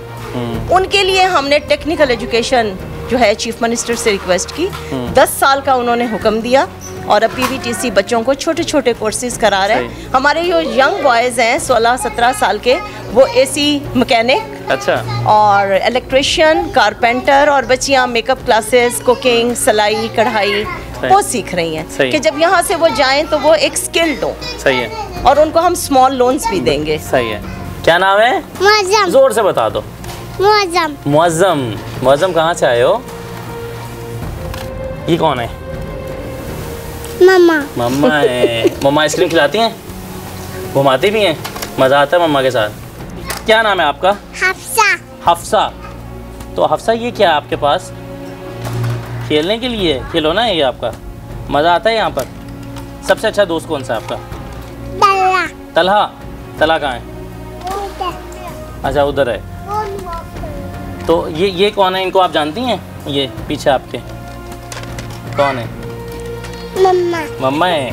Speaker 5: ان کے لیے ہم نے ٹیکنیکل ایجوکیشن جو ہے چیف منسٹر سے ریکویسٹ کی۔ دس سال کا انہوں نے حکم دیا اور اب پی وی ٹی سی بچوں کو چھوٹے چھوٹے کورسز کرا رہے ہیں۔ ہمارے جو ینگ بوائز ہیں سولہ سترہ سال کے وہ اے سی مکینک
Speaker 1: اچھا۔
Speaker 5: اور الیکٹریشین کارپینٹر اور بچیاں میک اپ کلاسز کوکنگ سلائی کڑھائی وہ سیکھ رہی ہیں کہ جب یہاں سے وہ جائیں تو وہ ایک سکلڈ ہوں
Speaker 1: صحیح ہے۔
Speaker 5: اور ان کو ہم اسمال لونز بھی دیں گے۔
Speaker 1: صحیح ہے۔ کیا نام ہے؟ زور سے بتا دو۔
Speaker 7: معظم۔
Speaker 1: معظم۔ معظم کہاں سے آئے ہو؟ یہ کون ہے؟
Speaker 7: مما۔
Speaker 1: مما ہے۔ مما آئس کریم کھلاتی ہیں؟ گھماتی بھی ہیں؟ مزہ آتا ہے مما کے ساتھ۔ کیا نام ہے آپ کا؟
Speaker 7: حفصہ۔
Speaker 1: حفصہ۔ تو حفصہ یہ کیا ہے آپ کے پاس؟ کھیلنے کے لیے؟ کھلونا ہے یہ آپ کا؟ مزہ آتا ہے یہاں پر؟ سب سے اچھا دوست کون سا ہے آپ کا؟
Speaker 7: تو
Speaker 1: یہ یہ کون ہے ان کو آپ جانتی ہیں؟ یہ پیچھے آپ کے۔ کون ہے مما۔ مما ہے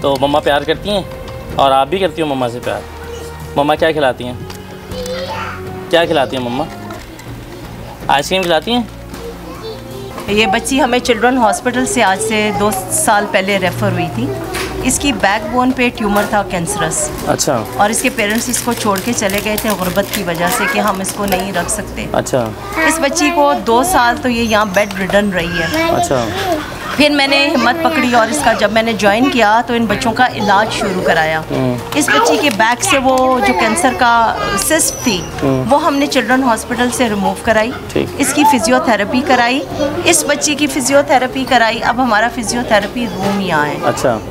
Speaker 1: تو مما پیار
Speaker 7: کرتی
Speaker 1: ہیں؟ اور آپ بھی کرتی ہوں مما سے پیار؟ مما کیا کھلاتی ہیں؟ کیا کھلاتی ہیں مما؟ آئس کریم کھلاتی ہیں؟ یہ بچی ہمیں چلڈرن ہاسپٹل
Speaker 5: سے آج سے دو سال پہلے ریفر ہوئی تھی۔ اس کی بیک بون پہ ٹیومر تھا کینسرس اچھا۔ اور اس
Speaker 1: کے
Speaker 5: پیرنٹس اس کو چھوڑ کے چلے گئے تھے غربت کی وجہ سے کہ ہم اس کو نہیں رکھ سکتے۔
Speaker 1: اچھا۔
Speaker 5: اس بچی کو دو سال تو یہ یہاں بیڈ ریڈن رہی ہے۔
Speaker 1: اچھا۔
Speaker 5: پھر میں نے ہمت پکڑی اور اس کا جب میں نے جوائن کیا تو ان بچوں کا علاج شروع کرایا۔ اس بچی کے بیک سے وہ جو کینسر کا سسٹ تھی وہ ہم نے چلڈرن
Speaker 1: ہاسپٹل
Speaker 5: سے ریموو کرائی۔ اس کی فزیو تھراپی کرائی۔ اس بچی کی فزیو تھراپی کرائی۔
Speaker 1: اب
Speaker 5: ہمارا فزیو تھراپی روم یہاں ہے۔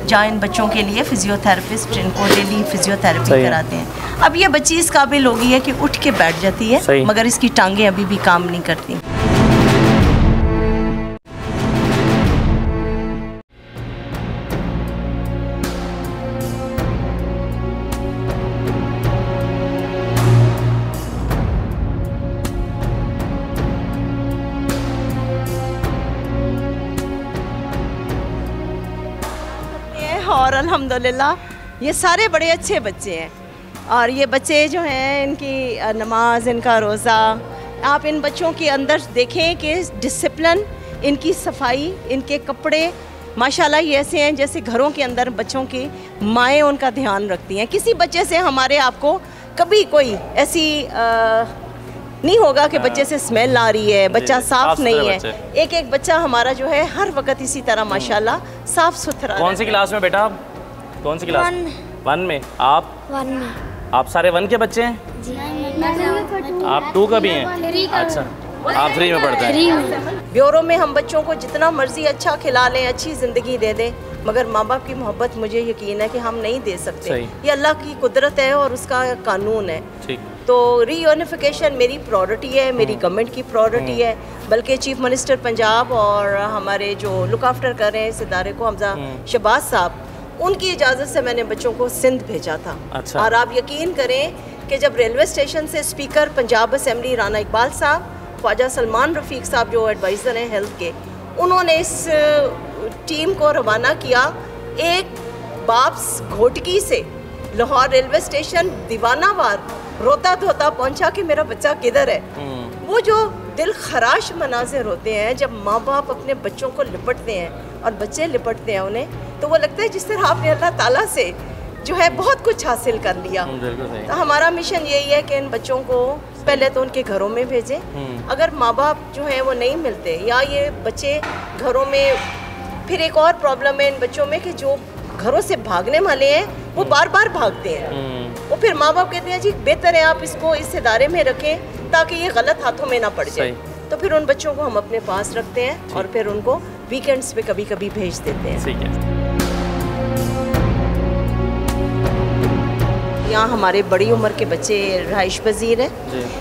Speaker 5: جہاں ان بچوں
Speaker 1: کے لیے
Speaker 5: فزیو تھراپسٹ ان کو ڈیلی فزیو تھراپی کراتے ہیں۔ اب یہ بچی اس قابل ہوگی ہے
Speaker 1: کہ
Speaker 5: اٹھ کے بیٹھ جاتی ہے مگر اس کی ٹانگیں ابھی بھی کام نہیں کرتی۔ الحمدللہ یہ سارے بڑے اچھے بچے ہیں۔ اور یہ بچے جو ہیں ان کی نماز ان کا روزہ آپ ان بچوں کے اندر دیکھیں کہ ڈسپلن ان کی صفائی ان کے کپڑے ماشاءاللہ یہ ایسے ہیں جیسے گھروں کے اندر بچوں کی مائیں ان کا دھیان رکھتی ہیں۔ کسی بچے سے ہمارے آپ کو کبھی کوئی ایسی نہیں ہوگا
Speaker 1: کہ
Speaker 5: بچے
Speaker 1: سے
Speaker 5: سمیل
Speaker 1: آ
Speaker 5: رہی
Speaker 1: ہے
Speaker 5: جی، بچہ جی، صاف نہیں ہے۔ ایک ایک بچہ ہمارا جو ہے ہر
Speaker 1: وقت اسی طرح ماشاءاللہ صاف ستھرا کون سی کلاس میں بیٹا؟ آپ
Speaker 7: کون سی
Speaker 1: کلاس؟ ون. میں. آپ؟ ون میں. آپ سارے ون کے بچے ہیں؟ آپ ٹو کا بھی ہیں؟
Speaker 5: اچھا. آپ فری میں پڑھتے ہیں. بیورو میں ہم بچوں کو جتنا مرضی اچھا کھلا لیں اچھی زندگی دے دیں مگر ماں باپ کی محبت مجھے یقین
Speaker 1: ہے
Speaker 5: کہ ہم نہیں دے سکتے۔ یہ اللہ کی قدرت
Speaker 1: ہے
Speaker 5: اور اس کا قانون ہے۔ تو ری یونیفیکیشن میری پرورٹی ہے میری گورنمنٹ کی پرورٹی ہے۔ بلکہ چیف منسٹر پنجاب اور ہمارے جو لک آفٹر کر رہے ہیں اس ادارے کو حمزہ شہباز صاحب ان کی اجازت
Speaker 1: سے
Speaker 5: میں نے بچوں کو سندھ بھیجا تھا۔ اچھا۔ اور آپ یقین کریں کہ جب ریلوے اسٹیشن سے اسپیکر پنجاب اسمبلی رانا اقبال صاحب خواجہ سلمان رفیق صاحب جو ایڈوائزر ہیں ہیلتھ کے انہوں نے اس ٹیم کو روانہ کیا ایک باپس گھوٹکی سے۔ لاہور ریلوے اسٹیشن دیوانہ وار روتا دھوتا پہنچا کہ میرا بچہ کدھر ہے۔ وہ جو دل خراش مناظر ہوتے ہیں جب ماں باپ اپنے بچوں کو لپٹتے ہیں اور بچے لپٹتے ہیں انہیں تو وہ لگتا ہے جس طرح آپ نے
Speaker 1: اللہ تعالیٰ
Speaker 5: سے جو ہے بہت کچھ حاصل کر لیا۔ تو ہمارا مشن یہی ہے کہ ان بچوں کو پہلے تو ان کے گھروں میں بھیجیں۔ اگر ماں باپ جو ہیں وہ نہیں ملتے یا یہ بچے گھروں میں پھر ایک اور پرابلم ہے ان بچوں میں کہ جو گھروں سے بھاگنے والے ہیں وہ بار بار بھاگتے ہیں۔ وہ پھر ماں باپ کہتے ہیں جی بہتر ہے آپ اس کو اس ادارے
Speaker 1: میں
Speaker 5: رکھیں تاکہ یہ غلط ہاتھوں میں نہ پڑ جائے۔ تو پھر ان بچوں کو ہم اپنے پاس رکھتے ہیں اور
Speaker 1: پھر ان
Speaker 5: کو ویکینڈز پہ کبھی کبھی بھیج دیتے ہیں۔ یہاں
Speaker 1: ہمارے
Speaker 5: بڑی عمر کے بچے رہائش پذیر ہیں۔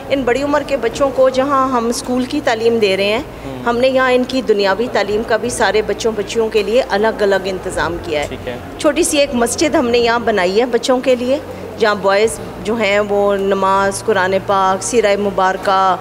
Speaker 5: ان بڑی عمر کے بچوں کو جہاں ہم اسکول کی تعلیم دے رہے ہیں ہم نے یہاں ان کی دنیاوی تعلیم کا بھی سارے
Speaker 1: بچوں بچیوں
Speaker 5: کے لیے الگ الگ انتظام کیا ہے۔ چھوٹی سی ایک مسجد ہم نے یہاں بنائی ہے بچوں کے لیے۔ جہاں بوائز جو ہیں وہ نماز، قرآن پاک، سیرہ مبارکہ،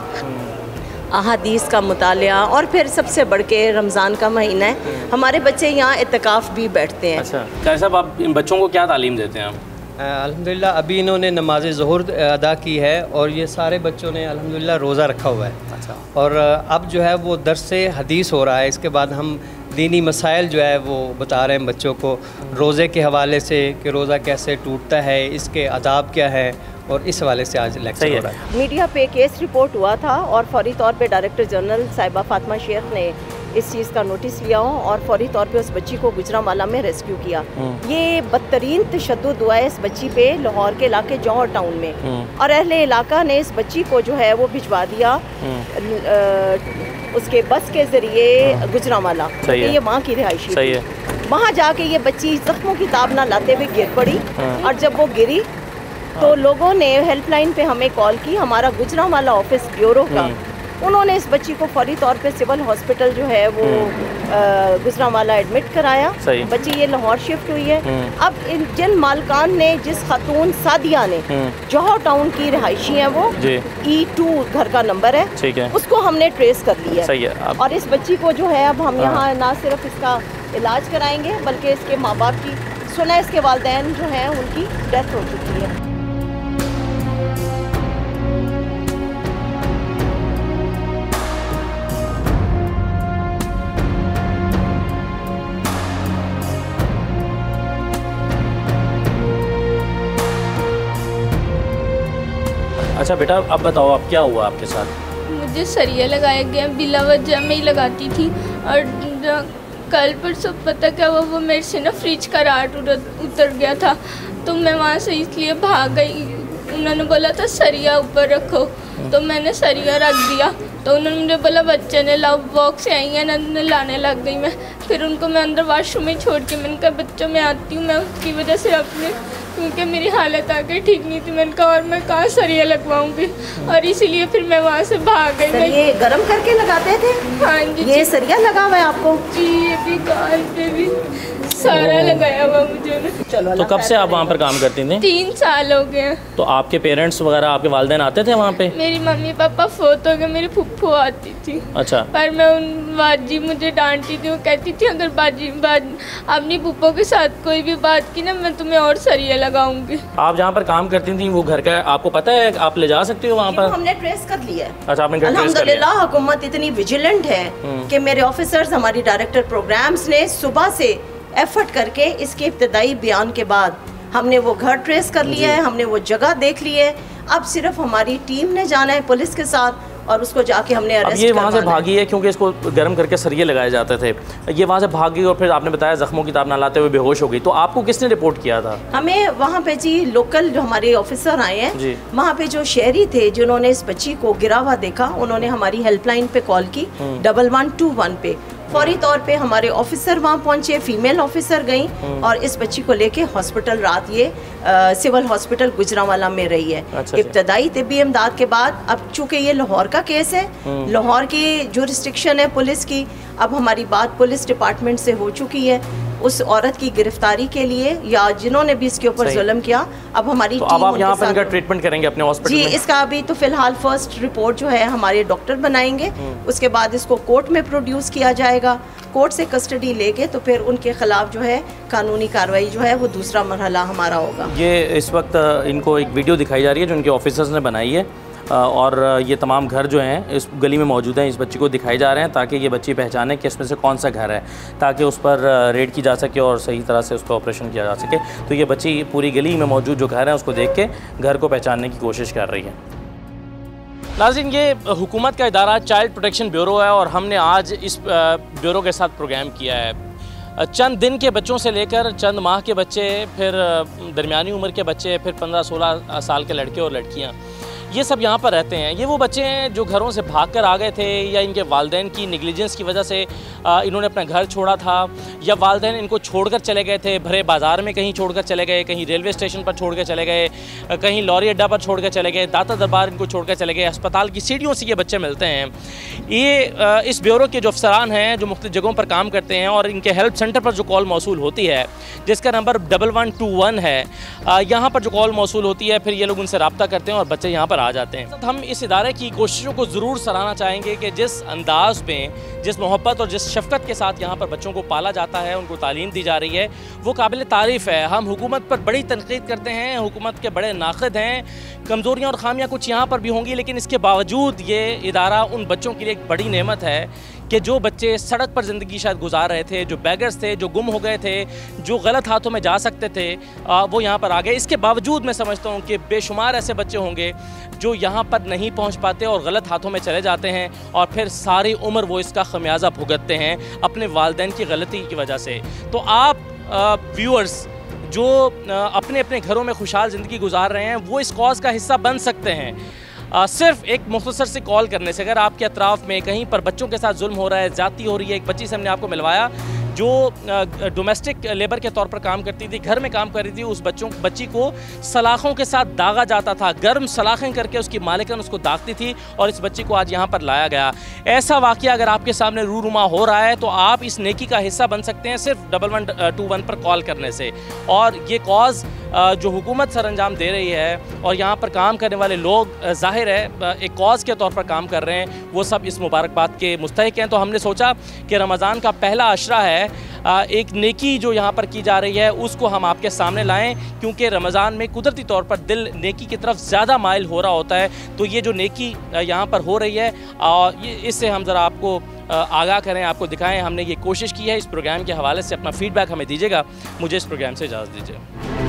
Speaker 5: احادیث کا مطالعہ اور پھر سب سے بڑھ کے رمضان کا
Speaker 1: مہینہ ہے۔ ہمارے بچے یہاں اتقاف بھی بیٹھتے ہیں۔ اچھا۔ صاحب، آپ
Speaker 8: بچوں کو کیا تعلیم دیتے ہیں آپ؟ الحمدللہ ابھی انہوں نے نماز ظہر ادا کی ہے اور یہ
Speaker 1: سارے
Speaker 8: بچوں نے الحمدللہ روزہ رکھا ہوا ہے۔ اچھا۔ اور اب جو ہے وہ درس حدیث ہو رہا ہے اس کے بعد ہم دینی مسائل جو ہے وہ بتا رہے ہیں بچوں کو۔ روزے کے حوالے سے کہ روزہ کیسے ٹوٹتا ہے اس کے
Speaker 1: آداب
Speaker 8: کیا
Speaker 1: ہے
Speaker 8: اور اس
Speaker 5: حوالے سے آج لیکچر ہو رہا ہے۔ میڈیا پہ کیس رپورٹ ہوا تھا اور فوری طور پہ ڈائریکٹر جنرل صاحبہ فاطمہ شیخ نے اس چیز کا نوٹس لیا ہوں اور فوری طور پہ اس بچی کو گجرا والا میں ریسکیو کیا۔ یہ بدترین تشدد ہوا ہے اس بچی پہ لاہور کے علاقے جوہر ٹاؤن میں۔ اور اہل علاقہ نے اس بچی کو جو ہے
Speaker 1: وہ
Speaker 5: بھجوا
Speaker 1: دیا۔
Speaker 5: اس کے بس کے
Speaker 1: ذریعے
Speaker 5: گجرا
Speaker 1: والا
Speaker 5: یہ ماں کی رہائشی وہاں جا کے یہ بچی زخموں کی تاب نہ لاتے ہوئے گر پڑی۔ اور جب وہ گری تو لوگوں نے ہیلپ لائن پہ ہمیں کال کی ہمارا گجرا والا آفس بیورو کا انہوں نے اس بچی کو فوری طور پہ
Speaker 1: سول ہاسپٹل
Speaker 5: جو ہے وہ گزرا والا ایڈمٹ
Speaker 1: کرایا۔
Speaker 5: بچی یہ لاہور شفٹ ہوئی ہے۔ اب جن مالکان
Speaker 1: نے
Speaker 5: جس خاتون سادیا نے جوہر ٹاؤن
Speaker 1: کی
Speaker 5: رہائشی ہیں وہ e ای ٹو
Speaker 1: گھر کا
Speaker 5: نمبر ہے۔ اس کو ہم نے
Speaker 1: ٹریس کر لی
Speaker 5: ہے۔ اور اس بچی کو جو ہے اب
Speaker 1: ہم
Speaker 5: یہاں نہ صرف اس کا علاج کرائیں گے بلکہ اس کے ماں باپ کی سنا اس کے والدین جو ہیں ان
Speaker 1: کی ڈیتھ ہو چکی ہے۔ اچھا بیٹا، اب بتاؤ
Speaker 9: آپ کیا ہوا آپ کے ساتھ؟ مجھے سریا لگایا گیا، بلا وجہ میں ہی لگاتی تھی اور کل پر سب پتہ کیا ہوا، وہ میرے سے نا فریج کا راٹ اتر گیا تھا، تو میں وہاں سے اس لیے بھاگ گئی۔ انہوں نے بولا تھا سریا اوپر رکھو۔ تو میں نے سریا رکھ دیا۔ تو انہوں نے مجھے بولا بچے نے لو باکس سے آئی ہیں نے لانے لگ گئی میں۔ پھر ان کو میں اندر واش روم میں چھوڑ کے میں نے کہا بچوں میں آتی ہوں میں اس کی وجہ سے اپنے کیونکہ میری حالت آ کے ٹھیک نہیں تھی۔ میں
Speaker 5: نے
Speaker 9: کہا
Speaker 5: اور میں کہاں سریا لگواؤں
Speaker 9: گی اور
Speaker 5: اسی لیے پھر میں وہاں سے
Speaker 9: بھاگ گئی۔ میں یہ گرم کر کے لگاتے تھے؟ ہاں جی
Speaker 5: یہ
Speaker 1: جی۔ سریا لگا ہوا ہے آپ کو؟ جی یہ
Speaker 9: بھی کان پہ بھی۔ سارا
Speaker 1: لگایا ہوا مجھے تو کب سے آپ وہاں پر کام
Speaker 9: کرتی تھیں؟ تین سال ہو گئے۔ تو آپ کے پیرنٹس
Speaker 1: وغیرہ
Speaker 9: آپ کے والدین آتے تھے وہاں پہ؟ میری ممی پاپا فوت ہو گئے میری پھپھو آتی تھی۔ اچھا۔ پر میں ان باجی مجھے ڈانٹتی تھی وہ کہتی
Speaker 1: تھی اگر باجی اپنی پھپھو کے ساتھ کوئی بھی بات کی نا میں تمہیں اور سریے لگاؤں گی۔
Speaker 5: آپ جہاں
Speaker 1: پر
Speaker 5: کام کرتی تھیں وہ گھر
Speaker 1: کا آپ کو پتا ہے آپ
Speaker 5: لے جا سکتی ہو وہاں
Speaker 1: پر؟
Speaker 5: ہم نے ٹریس کر لیا اچھا آپ نے حکومت اتنی ویجیلنٹ ہے کہ میرے آفیسرز ہماری ڈائریکٹر پروگرامز نے صبح سے ایفرٹ کر کے اس کے ابتدائی بیان کے بعد ہم نے وہ گھر ٹریس کر لیا ہے جی۔ ہم نے وہ جگہ
Speaker 1: دیکھ
Speaker 5: لی
Speaker 1: ہے۔ اب صرف ہماری ٹیم نے جانا ہے پولیس کے ساتھ اور اس کو جا کے ہم نے اب یہ وہاں سے بھاگی ہے کیونکہ اس کو گرم کر کے سریے لگائے جاتے تھے۔ یہ وہاں
Speaker 5: سے بھاگی اور پھر آپ نے بتایا زخموں کی
Speaker 1: تاب
Speaker 5: نہ لاتے ہوئے بے ہوش ہو گئی۔ تو آپ کو کس نے رپورٹ کیا تھا؟ ہمیں وہاں پہ جی
Speaker 1: لوکل
Speaker 5: جو ہمارے آفیسر آئے ہیں جی۔ وہاں پہ جو شہری تھے جنہوں نے اس بچی
Speaker 1: کو
Speaker 5: گرا ہوا دیکھا انہوں نے ہماری ہیلپ لائن پہ کال کی ڈبل ون ٹو ون
Speaker 1: پہ۔ فوری
Speaker 5: طور پہ ہمارے آفیسر وہاں پہنچے فیمیل آفیسر گئیں اور اس بچی
Speaker 1: کو
Speaker 5: لے کے ہاسپٹل رات یہ سول ہاسپٹل گجراوالا میں رہی ہے۔ اچھا، اچھا۔ ابتدائی طبی امداد کے بعد اب چونکہ یہ لاہور کا کیس ہے لاہور کی
Speaker 1: جو
Speaker 5: ریسٹرکشن ہے پولیس کی
Speaker 1: اب
Speaker 5: ہماری
Speaker 1: بات پولیس
Speaker 5: ڈپارٹمنٹ
Speaker 1: سے ہو
Speaker 5: چکی
Speaker 1: ہے۔ اس عورت کی
Speaker 5: گرفتاری
Speaker 1: کے لیے
Speaker 5: یا جنہوں نے بھی اس کے اوپر ظلم کیا اب ہماری
Speaker 1: اب
Speaker 5: آپ یہاں پر ان کا ٹریٹمنٹ کریں گے اپنے ہاسپٹل جی اس کا ابھی تو فی الحال فرسٹ رپورٹ جو ہے ہمارے ڈاکٹر بنائیں گے۔ اس کے
Speaker 1: بعد اس کو کورٹ میں پروڈیوس کیا جائے گا۔ کورٹ سے کسٹڈی لے کے تو پھر ان کے خلاف جو ہے قانونی کاروائی جو ہے وہ دوسرا مرحلہ ہمارا ہوگا۔ یہ اس وقت ان کو ایک ویڈیو دکھائی جا رہی ہے جو ان کے آفیسرز نے بنائی ہے۔ اور یہ تمام گھر جو ہیں، اس گلی میں موجود ہیں، اس بچی کو دکھائے جا رہے ہیں تاکہ یہ بچی پہچانے کہ اس میں سے کون سا گھر ہے، تاکہ اس پر ریڈ کی جا سکے اور صحیح طرح سے اس کو آپریشن کیا جا سکے۔ تو یہ بچی پوری گلی میں موجود جو گھر ہیں، اس کو دیکھ کے گھر کو پہچاننے کی کوشش کر رہی ہے۔ ناظرین، یہ حکومت کا ادارہ چائلڈ پروٹیکشن بیورو ہے اور ہم نے آج اس بیورو کے ساتھ پروگرام کیا ہے۔ چند دن کے بچوں سے لے کر چند ماہ کے بچے، پھر درمیانی عمر کے بچے، پھر پندرہ سولہ سال کے لڑکے اور لڑکیاں۔ یہ سب یہاں پر رہتے ہیں۔ یہ وہ بچے ہیں جو گھروں سے بھاگ کر آ گئے تھے یا ان کے والدین کی نگلیجنس کی وجہ سے انہوں نے اپنا گھر چھوڑا تھا یا والدین ان کو چھوڑ کر چلے گئے تھے، بھرے بازار میں کہیں چھوڑ کر چلے گئے، کہیں ریلوے اسٹیشن پر چھوڑ کر چلے گئے کہیں لوری اڈا پر چھوڑ کر چلے گئے، داتا دربار ان کو چھوڑ کر چلے گئے، ہسپتال کی سیڑھیوں سے یہ بچے ملتے ہیں۔ یہ اس بیورو کے جو افسران ہیں جو مختلف جگہوں پر کام کرتے ہیں اور ان کے ہیلپ سینٹر پر جو کال موصول ہوتی ہے، جس کا number double one two one ہے یہاں پر جو کال موصول ہوتی ہے، پھر یہ لوگ ان سے رابطہ کرتے ہیں اور بچے یہاں پر پر آ جاتے ہیں۔ ہم اس ادارے کی کوششوں کو ضرور سرانا چاہیں گے کہ جس انداز میں، جس محبت اور جس شفقت کے ساتھ یہاں پر بچوں کو پالا جاتا ہے، ان کو تعلیم دی جا رہی ہے، وہ قابل تعریف ہے۔ ہم حکومت پر بڑی تنقید کرتے ہیں، حکومت کے بڑے ناقد ہیں۔ کمزوریاں اور خامیاں کچھ یہاں پر بھی ہوں گی، لیکن اس کے باوجود یہ ادارہ ان بچوں کے لیے ایک بڑی نعمت ہے۔ کہ جو بچے سڑک پر زندگی شاید گزار رہے تھے، جو بیگرز تھے، جو گم ہو گئے تھے، جو غلط ہاتھوں میں جا سکتے تھے وہ یہاں پر آ گئے۔ اس کے باوجود میں سمجھتا ہوں کہ بے شمار ایسے بچے ہوں گے جو یہاں پر نہیں پہنچ پاتے اور غلط ہاتھوں میں چلے جاتے ہیں اور پھر ساری عمر وہ اس کا خمیازہ بھگتتے ہیں اپنے والدین کی غلطی کی وجہ سے۔ تو آپ ویورز جو اپنے اپنے گھروں میں خوشحال زندگی گزار رہے ہیں، وہ اس کاؤز کا حصہ بن سکتے ہیں۔ صرف ایک مختصر سے کال کرنے سے، اگر آپ کے اطراف میں کہیں پر بچوں کے ساتھ ظلم ہو رہا ہے، زیادتی ہو رہی ہے، ایک بچی سے ہم نے آپ کو ملوایا جو ڈومیسٹک لیبر کے طور پر کام کرتی تھی، گھر میں کام کر رہی تھی، اس بچوں، بچی کو سلاخوں کے ساتھ داغا جاتا تھا، گرم سلاخیں کر کے اس کی مالکن اس کو داغتی تھی اور اس بچی کو آج یہاں پر لایا گیا۔ ایسا واقعہ اگر آپ کے سامنے رو رما ہو رہا ہے تو آپ اس نیکی کا حصہ بن سکتے ہیں صرف ڈبل ون ٹو ون پر کال کرنے سے۔ اور یہ کاز جو حکومت سر انجام دے رہی ہے اور یہاں پر کام کرنے والے لوگ ظاہر ہے ایک کاز کے طور پر کام کر رہے ہیں۔ وہ سب اس مبارکباد کے مستحق ہیں۔ تو ہم نے سوچا کہ رمضان کا پہلا عشرہ ہے ایک نیکی جو یہاں پر کی جا رہی ہے، اس کو ہم آپ کے سامنے لائیں، کیونکہ رمضان میں قدرتی طور پر دل نیکی کی طرف زیادہ مائل ہو رہا ہوتا ہے۔ تو یہ جو نیکی یہاں پر ہو رہی ہے اس سے ہم ذرا آپ کو آگاہ کریں، آپ کو دکھائیں۔ ہم نے یہ کوشش کی ہے، اس پروگرام کے حوالے سے اپنا فیڈ بیک ہمیں دیجیے گا۔ مجھے اس پروگرام سے اجازت دیجیے۔